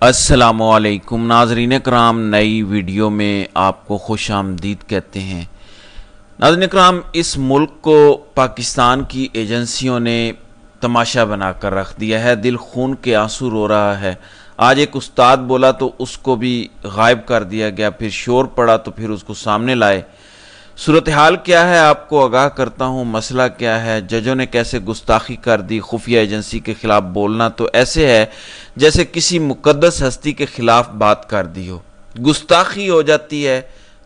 السلام علیکم ناظرین کرام، نئی ویڈیو میں آپ کو خوش آمدید کہتے ہیں۔ ناظرین کرام، اس ملک کو پاکستان کی ایجنسیوں نے تماشا بنا کر رکھ دیا ہے، دل خون کے آنسو رو رہا ہے۔ آج ایک استاد بولا تو اس کو بھی غائب کر دیا گیا، پھر شور پڑا تو پھر اس کو سامنے لائے۔ صورتحال کیا ہے؟ آپ کو آگاہ کرتا ہوں، مسئلہ کیا ہے؟ ججوں نے کیسے گستاخی کر دی؟ خفیہ ایجنسی کے خلاف بولنا تو ایسے ہے جیسے کسی مقدس ہستی کے خلاف بات کر دی ہو۔ گستاخی ہو جاتی ہے،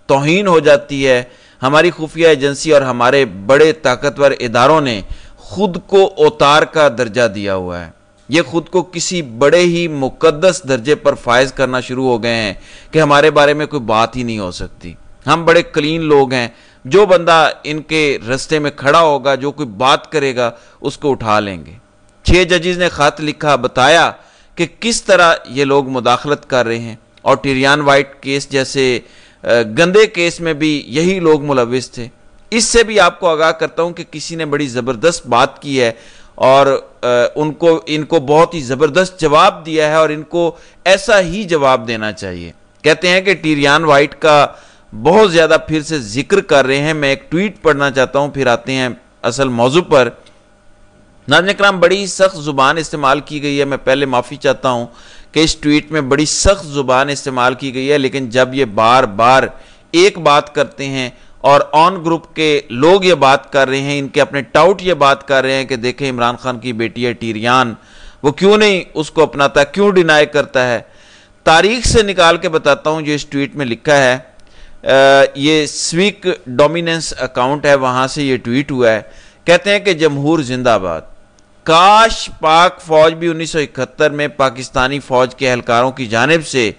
توہین ہو جاتی ہے۔ ہماری خفیہ ایجنسی اور ہمارے بڑے طاقتور اداروں نے خود کو اوتار کا درجہ دیا ہوا ہے۔ یہ خود کو کسی بڑے ہی مقدس درجے پر فائز کرنا شروع ہو گئے ہیں کہ ہمارے بارے میں کوئی بات ہی نہیں ہو سکتی۔ ہم بڑے کلین لوگ ہیں، جو بندہ ان کے رستے میں کھڑا ہوگا، جو کوئی بات کرے گا، اس کو اٹھا لیں گے۔ چھ ججز نے خط لکھا، بتایا کہ کس طرح یہ لوگ مداخلت کر رہے ہیں۔ اور ٹیریان وائٹ کیس جیسے گندے کیس میں بھی یہی لوگ ملوث تھے۔ اس سے بھی آپ کو آگاہ کرتا ہوں کہ کسی نے بڑی زبردست بات کی ہے اور ان کو ان کو بہت ہی زبردست جواب دیا ہے اور ان کو ایسا ہی جواب دینا چاہیے۔ کہتے ہیں کہ ٹیریان وائٹ کا بہت زیادہ پھر سے ذکر کر رہے ہیں۔ میں ایک ٹویٹ پڑھنا چاہتا ہوں، پھر آتے ہیں اصل موضوع پر۔ ناظرین اکرام، بڑی سخت زبان استعمال کی گئی ہے۔ میں پہلے معافی چاہتا ہوں کہ اس ٹویٹ میں بڑی سخت زبان استعمال کی گئی ہے، لیکن جب یہ بار بار ایک بات کرتے ہیں اور آن گروپ کے لوگ یہ بات کر رہے ہیں، ان کے اپنے ٹاؤٹ یہ بات کر رہے ہیں کہ دیکھیں عمران خان کی بیٹی ہے ٹیریان۔ وہ کیوں نہیں اس کو اپناتا، کیوں ڈینائی کرتا ہے؟ تاریخ سے نکال کے بتاتا ہوں جو اس ٹویٹ میں لکھا ہے۔ یہ سویک ڈومیننس اکاؤنٹ ہے، وہاں سے یہ ٹویٹ ہوا ہے۔ کہتے ہیں کہ جمہور زندہ آباد۔ کاش پاک فوج بھی انیس سو اکہتر میں پاکستانی فوج کے اہلکاروں کی جانب سے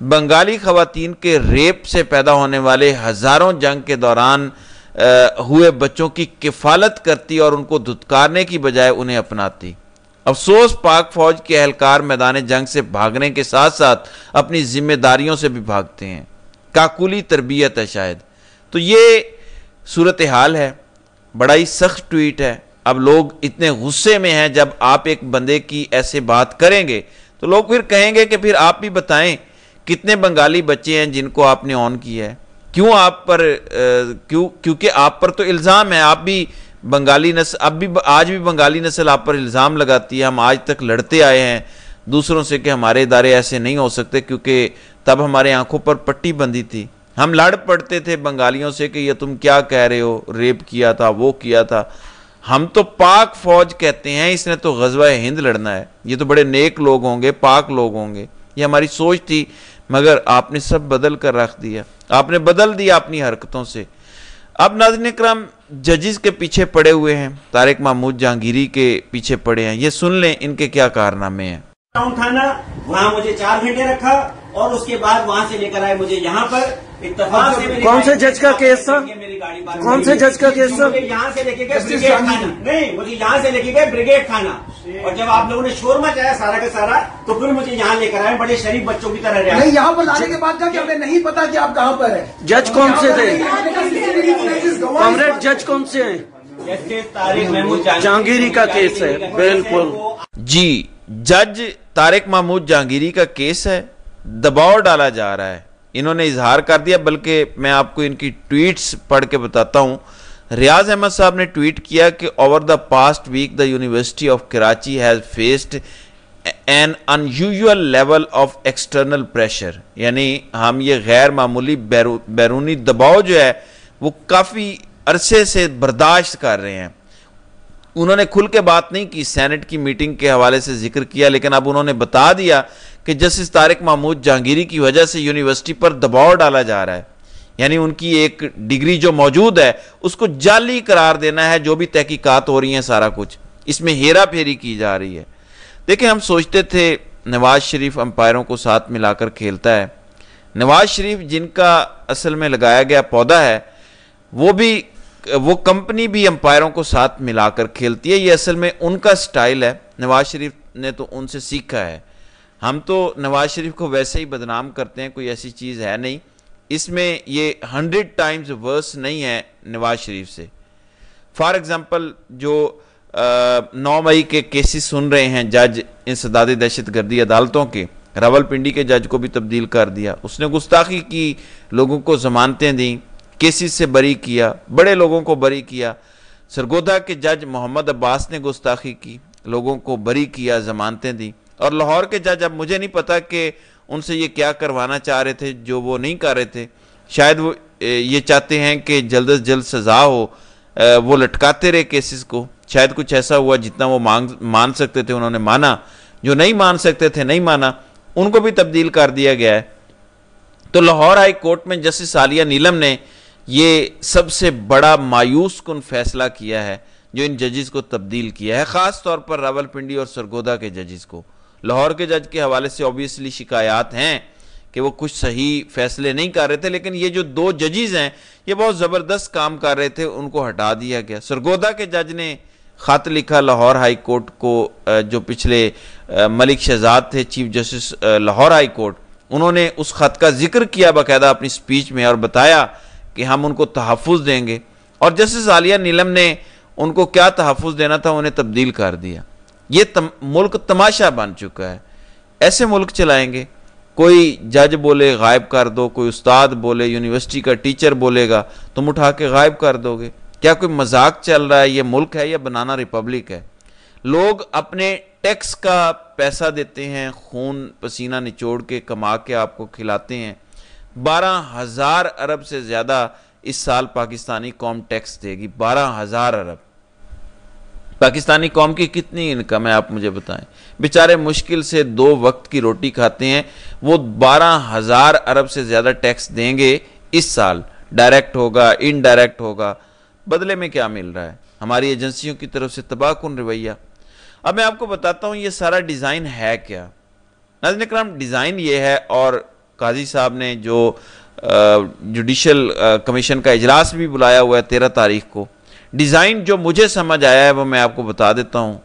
بنگالی خواتین کے ریپ سے پیدا ہونے والے ہزاروں جنگ کے دوران ہوئے بچوں کی کفالت کرتی اور ان کو دھتکارنے کی بجائے انہیں اپناتی۔ افسوس، پاک فوج کے اہلکار میدان جنگ سے بھاگنے کے ساتھ ساتھ اپنی ذمہ داریوں سے بھی بھاگتے ہیں۔ کاکولی تربیت ہے شاید۔ تو یہ صورتحال ہے بڑا ہی سخت ٹویٹ ہے۔ اب لوگ اتنے غصے میں ہیں، جب آپ ایک بندے کی ایسے بات کریں گے، تو لوگ پھر کہیں گے کہ پھر آپ بھی بتائیں کتنے بنگالی بچے ہیں جن کو آپ نے آن کیا ہے۔ کیوں آپ پر کیوں، کیونکہ آپ پر تو الزام ہے۔ آپ بھی بنگالی نسل اب بھی آج بھی بنگالی نسل آپ پر الزام لگاتی ہے۔ ہم آج تک لڑتے آئے ہیں، دوسروں سے کہ ہمارے ادارے ایسے نہیں ہو سکتے کیونکہ تب ہمارے آنکھوں پر پٹی بندی تھی۔ ہم لڑ پڑتے تھے بنگالیوں سے کہ یہ تم کیا کہہ رہے ہو؟ ریپ کیا تھا، وہ کیا تھا۔ ہم تو پاک فوج کہتے ہیں، اس نے تو غزوہ ہند لڑنا ہے۔ یہ تو بڑے نیک لوگ ہوں گے، پاک لوگ ہوں گے۔ یہ ہماری سوچ تھی، مگر آپ نے سب بدل کر رکھ دیا۔ آپ نے بدل دیا اپنی حرکتوں سے۔ اب ناظرین اکرام، ججز کے پیچھے پڑے ہوئے ہیں۔ تارک محمود جہانگیری کے پیچھے پڑے ہیں۔ یہ سن لیں ان کے کیا کارنامے ہیں۔ وہاں مجھے چار گھنٹے رکھا اور اس کے بعد وہاں سے لے کر آئے مجھے یہاں پر۔ اتفاق سے کون سے جج کا کیس تھا؟ کون سے جج کا کیس تھا؟ یہاں سے لے کے گئے بریگیڈ کھانا نہیں مجھے یہاں سے لے کے گئے بریگیڈ کھانا اور جب آپ لوگوں نے شور مچایا سارا کا سارا تو پھر مجھے یہاں لے کر آئے۔ بڑے شریف بچوں کی طرح رہے۔ یہاں پر لانے کے بعد کہ ہمیں نہیں پتا کہ آپ کہاں پر ہیں۔ جج کون سے تھے؟ کامریڈ جج کون سے ہیں؟ جہانگیری کا کیس ہے بالکل۔ جی جج تارک محمود جہانگیری کا کیس ہے، دباؤ ڈالا جا رہا ہے۔ انہوں نے اظہار کر دیا، بلکہ میں آپ کو ان کی ٹویٹس پڑھ کے بتاتا ہوں۔ ریاض احمد صاحب نے ٹویٹ کیا کہ over the past week the university of Karachi has faced an unusual level of external pressure یعنی ہم یہ غیر معمولی بیرونی دباؤ جو ہے، وہ کافی عرصے سے برداشت کر رہے ہیں۔ انہوں نے کھل کے بات نہیں کی، سینٹ کی میٹنگ کے حوالے سے ذکر کیا، لیکن اب انہوں نے بتا دیا کہ جسٹس طارق محمود جہانگیری کی وجہ سے یونیورسٹی پر دباؤ ڈالا جا رہا ہے۔ یعنی ان کی ایک ڈگری جو موجود ہے، اس کو جعلی قرار دینا ہے، جو بھی تحقیقات ہو رہی ہیں، سارا کچھ۔ اس میں ہیرا پھیری کی جا رہی ہے۔ دیکھیں، ہم سوچتے تھے نواز شریف امپائروں کو ساتھ ملا کر کھیلتا ہے۔ نواز شریف جن کا اصل میں لگایا گیا پودا ہے، وہ بھی وہ کمپنی بھی امپائروں کو ساتھ ملا کر کھیلتی ہے، یہ اصل میں ان کا سٹائل ہے۔ نواز شریف نے تو ان سے سیکھا ہے۔ ہم تو نواز شریف کو ویسے ہی بدنام کرتے ہیں، کوئی ایسی چیز ہے نہیں۔ اس میں یہ ہنڈریڈ ٹائمز ورس نہیں ہے نواز شریف سے۔ فار ایگزامپل، جو نو مئی کے کیسز سن رہے ہیں جج انسدادی دہشت گردی عدالتوں کے۔ راول پنڈی کے جج کو بھی تبدیل کر دیا۔ اس نے گستاخی کی، لوگوں کو ضمانتیں دیں۔ کیسز سے بری کیا، بڑے لوگوں کو بری کیا۔ سرگودا کے جج محمد عباس نے گستاخی کی، لوگوں کو بری کیا، ضمانتیں دیں۔ اور لاہور کے جج، اب مجھے نہیں پتا کہ ان سے یہ کیا کروانا چاہ رہے تھے، جو وہ نہیں کر رہے تھے۔ شاید وہ یہ چاہتے ہیں کہ جلد از جلد سزا ہو وہ لٹکاتے رہے کیسز کو۔ شاید کچھ ایسا ہوا جتنا وہ مانگ، مان سکتے تھے، انہوں نے مانا۔ جو نہیں مان سکتے تھے، نہیں مانا، ان کو بھی تبدیل کر دیا گیا ہے۔ تو لاہور ہائی کورٹ میں جسٹس عالیہ نیلم نے یہ سب سے بڑا مایوس کن فیصلہ کیا ہے جو ان ججز کو تبدیل کیا ہے، خاص طور پر راول پنڈی اور سرگودا کے ججز کو۔ لاہور کے جج کے حوالے سے اوبیسلی شکایات ہیں کہ وہ کچھ صحیح فیصلے نہیں کر رہے تھے، لیکن یہ جو دو ججز ہیں، یہ بہت زبردست کام کر رہے تھے، ان کو ہٹا دیا گیا۔ سرگودا کے جج نے خط لکھا لاہور ہائی کورٹ کو جو پچھلے ملک شہزاد تھے، chief justice Lahore high court, انہوں نے اس خط کا ذکر کیا باقاعدہ اپنی سپیچ میں اور بتایا کہ ہم ان کو تحفظ دیں گے۔ اور جسٹس عالیہ نیلم نے ان کو کیا تحفظ دینا تھا، انہیں تبدیل کر دیا۔ یہ تم، ملک تماشا بن چکا ہے۔ ایسے ملک چلائیں گے۔ کوئی جج بولے، غائب کر دو۔ کوئی استاد بولے، یونیورسٹی کا ٹیچر بولے گا، تم اٹھا کے غائب کر دو گے۔ کیا کوئی مذاق چل رہا ہے؟ یہ ملک ہے یا بنانا ریپبلک ہے؟ لوگ اپنے ٹیکس کا پیسہ دیتے ہیں، خون پسینہ نچوڑ کے کما کے آپ کو کھلاتے ہیں۔ بارہ ہزار ارب سے زیادہ اس سال پاکستانی قوم ٹیکس دے گی۔ بارہ ہزار ارب۔ پاکستانی قوم کی کتنی انکم ہے آپ مجھے بتائیں۔ بیچارے مشکل سے دو وقت کی روٹی کھاتے ہیں۔ وہ بارہ ہزار ارب سے زیادہ ٹیکس دیں گے اس سال۔ ڈائریکٹ ہوگا، انڈائریکٹ ہوگا۔ بدلے میں کیا مل رہا ہے؟ ہماری ایجنسیوں کی طرف سے تباہ کن رویہ۔ اب میں آپ کو بتاتا ہوں یہ سارا ڈیزائن ہے کیا۔ ناظرین اکرام ڈیزائن یہ ہے اور قاضی صاحب نے جو جوڈیشل کمیشن کا اجلاس بھی بلایا ہوا ہے تیرہ تاریخ کو۔ ڈیزائن جو مجھے سمجھ آیا ہے وہ میں آپ کو بتا دیتا ہوں۔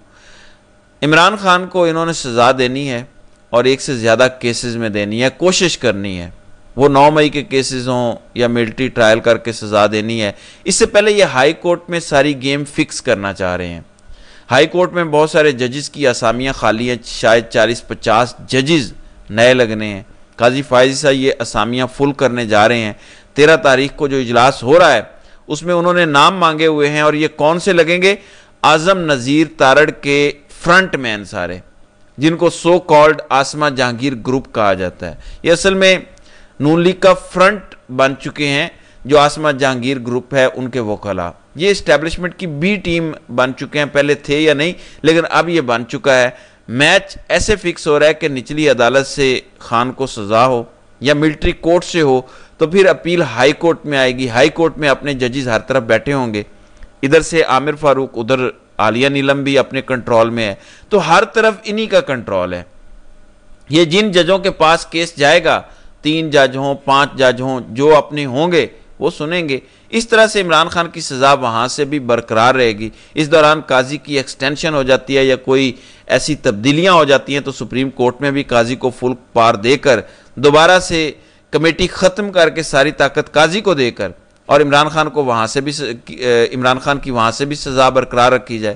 عمران خان کو انہوں نے سزا دینی ہے اور ایک سے زیادہ کیسز میں دینی ہے، کوشش کرنی ہے۔ وہ نو مئی کے کیسز ہوں یا ملٹری ٹرائل کر کے سزا دینی ہے۔ اس سے پہلے یہ ہائی کورٹ میں ساری گیم فکس کرنا چاہ رہے ہیں۔ ہائی کورٹ میں بہت سارے ججز کی اسامیاں خالی ہیں، شاید چالیس پچاس ججز نئے لگنے ہیں۔ قاضی فائز صاحب یہ اسامیاں فل کرنے جا رہے ہیں۔ تیرہ تاریخ کو جو اجلاس ہو رہا ہے، اس میں انہوں نے نام مانگے ہوئے ہیں اور یہ کون سے لگیں گے؟ آزم نذیر تارڑ کے فرنٹ مین سارے، جن کو so called Asma Jahangir group کہا جاتا ہے۔ یہ اصل میں نون لیگ کا فرنٹ بن چکے ہیں، جو آسما جہانگیر گروپ ہے، ان کے وکلا۔ یہ اسٹیبلشمنٹ کی بی ٹیم بن چکے ہیں، پہلے تھے یا نہیں، لیکن اب یہ بن چکا ہے۔ میچ ایسے فکس ہو رہا ہے کہ نچلی عدالت سے خان کو سزا ہو یا ملٹری کورٹ سے ہو، تو پھر اپیل ہائی کورٹ میں آئے گی۔ ہائی کورٹ میں اپنے ججز ہر طرف بیٹھے ہوں گے۔ ادھر سے عامر فاروق، ادھر عالیہ نیلم بھی اپنے کنٹرول میں ہے۔ تو ہر طرف انہی کا کنٹرول ہے۔ یہ جن ججوں کے پاس کیس جائے گا، تین جج ہوں، پانچ جج ہوں، جو اپنے ہوں گے وہ سنیں گے۔ اس طرح سے عمران خان کی سزا وہاں سے بھی برقرار رہے گی۔ اس دوران قاضی کی ایکسٹینشن ہو جاتی ہے یا کوئی ایسی تبدیلیاں ہو جاتی ہیں تو سپریم کورٹ میں بھی قاضی کو فل پار دے کر دوبارہ سے کمیٹی ختم کر کے ساری طاقت قاضی کو دے کر اور عمران خان کو وہاں سے بھی عمران خان کی وہاں سے بھی سزا برقرار رکھی جائے۔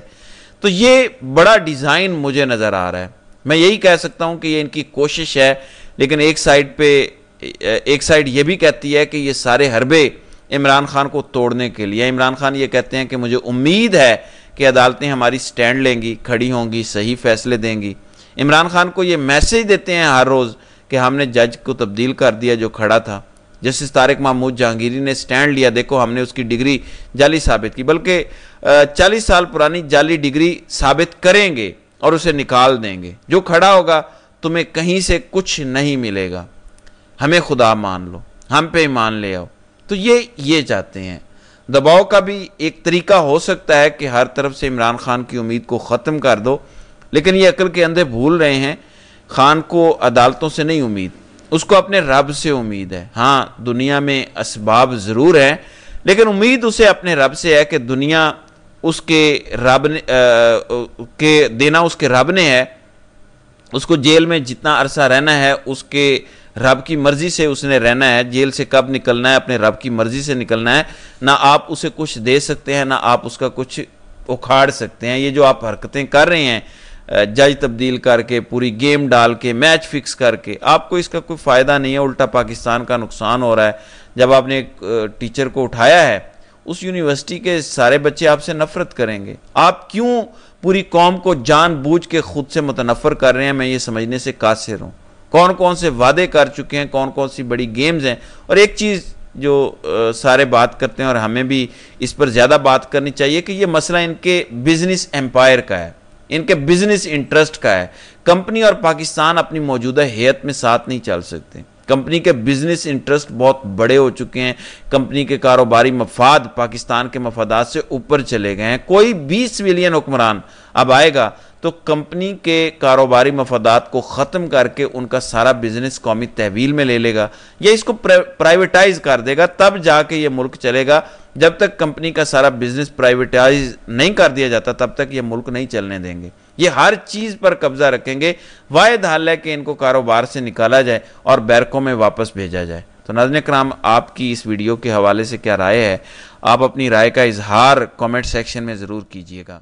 تو یہ بڑا ڈیزائن مجھے نظر آ رہا ہے۔ میں یہی کہہ سکتا ہوں کہ یہ ان کی کوشش ہے، لیکن ایک سائڈ پہ ایک سائڈ یہ بھی کہتی ہے کہ یہ سارے حربے عمران خان کو توڑنے کے لیے، عمران خان یہ کہتے ہیں کہ مجھے امید ہے کہ عدالتیں ہماری سٹینڈ لیں گی، کھڑی ہوں گی، صحیح فیصلے دیں گی۔ عمران خان کو یہ میسیج دیتے ہیں ہر روز کہ ہم نے جج کو تبدیل کر دیا جو کھڑا تھا۔ جسٹس طارق محمود جہانگیری نے سٹینڈ لیا، دیکھو ہم نے اس کی ڈگری جعلی ثابت کی، بلکہ چالیس سال پرانی جعلی ڈگری ثابت کریں گے اور اسے نکال دیں گے۔ جو کھڑا ہوگا تمہیں کہیں سے کچھ نہیں ملے گا۔ ہمیں خدا مان لو، ہم پہ ایمان لے آؤ۔ تو یہ یہ چاہتے ہیں۔ دباؤ کا بھی ایک طریقہ ہو سکتا ہے کہ ہر طرف سے عمران خان کی امید کو ختم کر دو، لیکن یہ عقل کے اندھے بھول رہے ہیں۔ خان کو عدالتوں سے نہیں امید، اس کو اپنے رب سے امید ہے۔ ہاں دنیا میں اسباب ضرور ہیں، لیکن امید اسے اپنے رب سے ہے کہ دنیا اس کے رب نے کے دینا اس کے رب نے ہے۔ اس کو جیل میں جتنا عرصہ رہنا ہے، اس کے رب کی مرضی سے اس نے رہنا ہے، جیل سے کب نکلنا ہے، اپنے رب کی مرضی سے نکلنا ہے۔ نہ آپ اسے کچھ دے سکتے ہیں، نہ آپ اس کا کچھ اکھاڑ سکتے ہیں۔ یہ جو آپ حرکتیں کر رہے ہیں، جج تبدیل کر کے، پوری گیم ڈال کے، میچ فکس کر کے، آپ کو اس کا کوئی فائدہ نہیں ہے، الٹا پاکستان کا نقصان ہو رہا ہے۔ جب آپ نے ایک ٹیچر کو اٹھایا ہے، اس یونیورسٹی کے سارے بچے آپ سے نفرت کریں گے۔ آپ کیوں پوری قوم کو جان بوجھ کے خود سے متنفر کر رہے ہیں؟ میں یہ سمجھنے سے قاصر ہوں۔ کون کون سے وعدے کر چکے ہیں، کون کون سی بڑی گیمز ہیں۔ اور ایک چیز جو سارے بات کرتے ہیں اور ہمیں بھی اس پر زیادہ بات کرنی چاہیے کہ یہ مسئلہ ان کے بزنس امپائر کا ہے، ان کے بزنس انٹرسٹ کا ہے۔ کمپنی اور پاکستان اپنی موجودہ حیت میں ساتھ نہیں چل سکتے۔ کمپنی کے بزنس انٹرسٹ بہت بڑے ہو چکے ہیں۔ کمپنی کے کاروباری مفاد پاکستان کے مفادات سے اوپر چلے گئے ہیں۔ کوئی بیس ویلین حکمران اب آئے گا تو کمپنی کے کاروباری مفادات کو ختم کر کے ان کا سارا بزنس قومی تحویل میں لے لے گا یا اس کو پرائیویٹائز کر دے گا، تب جا کے یہ ملک چلے گا۔ جب تک کمپنی کا سارا بزنس پرائیویٹائز نہیں کر دیا جاتا، تب تک یہ ملک نہیں چلنے دیں گے۔ یہ ہر چیز پر قبضہ رکھیں گے۔ واحد حل ہے کہ ان کو کاروبار سے نکالا جائے اور بیرکوں میں واپس بھیجا جائے۔ تو ناظرین کرام، آپ کی اس ویڈیو کے حوالے سے کیا رائے ہے؟ آپ اپنی رائے کا اظہار کومنٹ سیکشن میں ضرور کیجیے گا۔